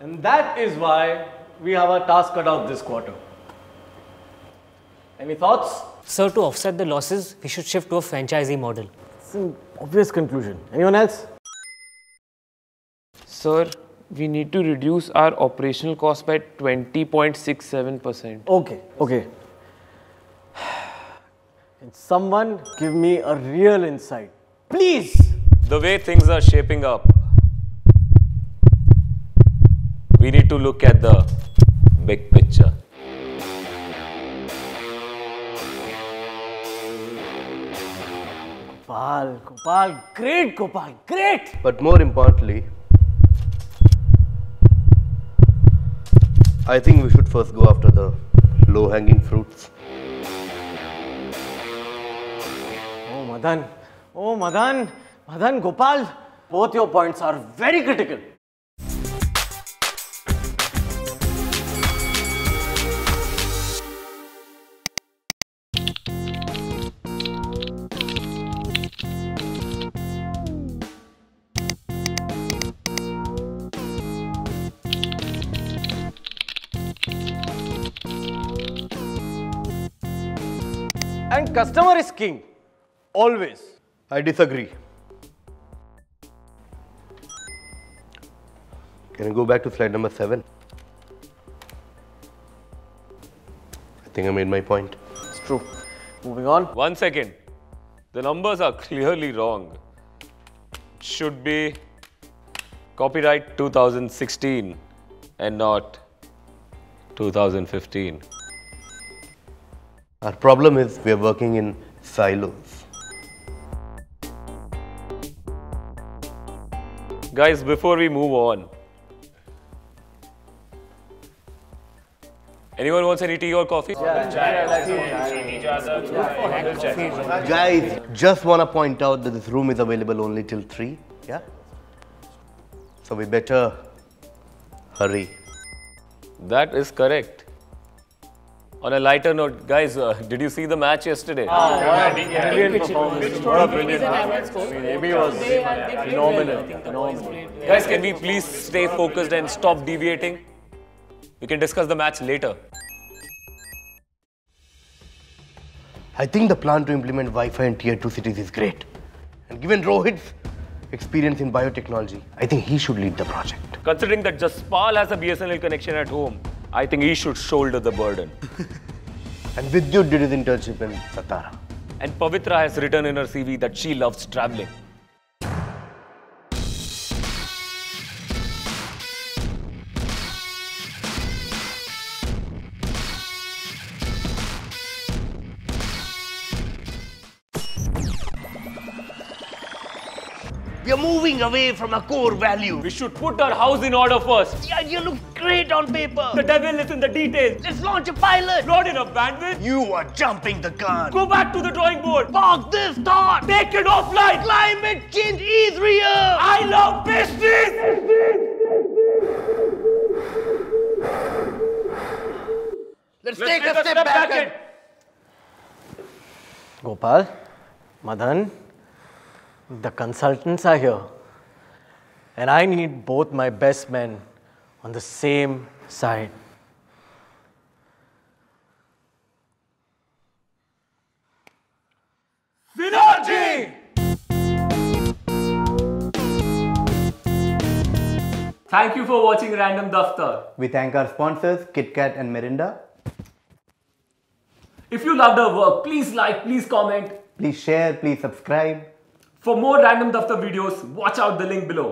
And that is why we have a task cut out this quarter. Any thoughts? Sir, to offset the losses, we should shift to a franchisee model. It's an obvious conclusion. Anyone else? Sir, we need to reduce our operational cost by 20.67%. Okay, okay. Can someone give me a real insight? Please! The way things are shaping up, we need to look at the big picture. Gopal, Gopal, great Gopal, great! But more importantly, I think we should first go after the low hanging fruits. Oh, Madan, oh, Madan, Madan, Gopal, both your points are very critical. And customer is king, always. I disagree. Can you go back to slide number seven? I think I made my point. It's true. Moving on. One second. The numbers are clearly wrong. Should be copyright 2016 and not 2015. Our problem is we are working in silos. Guys, before we move on, anyone wants any tea or coffee? Guys, just want to point out that this room is available only till 3. Yeah? So we better hurry. That is correct. On a lighter note, guys, uh, did you see the match yesterday? Brilliant performance. What a brilliant performance. I mean, AB was phenomenal. Phenomenal. Guys, can we please stay focused and stop deviating? We can discuss the match later. I think the plan to implement Wi-Fi in tier 2 cities is great. And given Rohit's experience in biotechnology, I think he should lead the project. Considering that Jaspal has a BSNL connection at home, I think he should shoulder the burden. And Vidyut did his internship in Satara. And Pavitra has written in her CV that she loves traveling. We are moving away from our core value. We should put our house in order first. Yeah, you look great on paper. The devil is in the details. Let's launch a pilot. Not enough bandwidth. You are jumping the gun. Go back to the drawing board. Park this thought. Take it offline. Climate change is real. I love business. Let's, take, a step, back, and Gopal, Madan, the consultants are here. And I need both my best men on the same side. Synergy! Thank you for watching Random Daftar. We thank our sponsors KitKat and Mirinda. If you loved our work, please like, please comment. Please share, please subscribe. For more Random Daftar videos, watch out the link below.